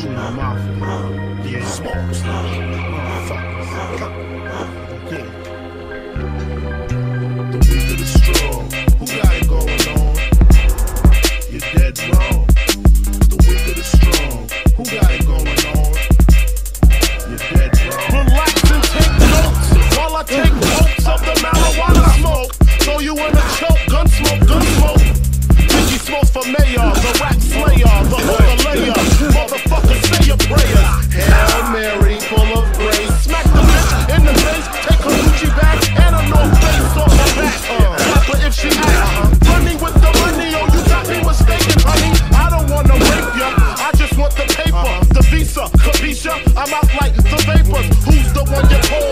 Junior Mafia. Yeah. Smokes. Motherfuckers. Yeah. The weak of the strong. Who got it going on? You're dead wrong. The weak of the strong. Who got it going on? You're dead wrong. Relax and take notes while I take notes of the marijuana smoke. Throw you in a choke. Gun smoke, gun smoke. Biggie Smalls for mayor. The rap I'm out lighting some vapors. Who's the one you're